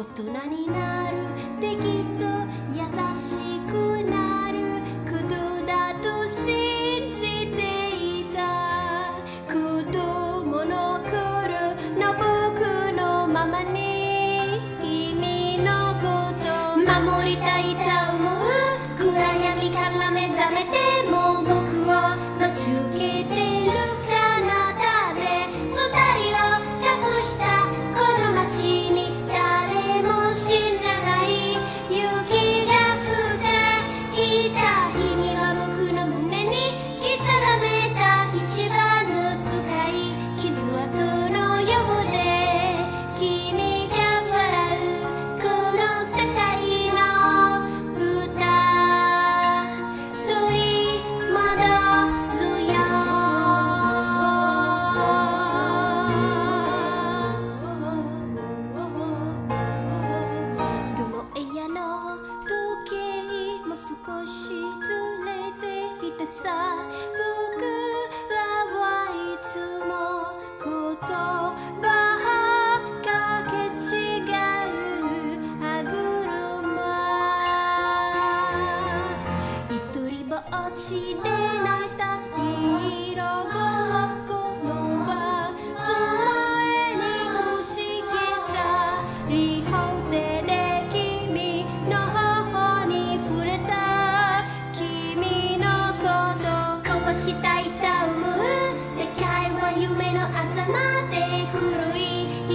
大人になるってきっと優しくなることだと信じていた。子供の頃の僕のままに君のこと。守りたいと思う。暗闇から目覚めても僕を待ち受少しずれていたさ僕らはいつも言葉かけ違う歯車。一人ぼっちで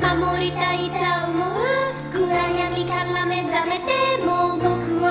守りたいと思う。暗闇から目覚めても僕を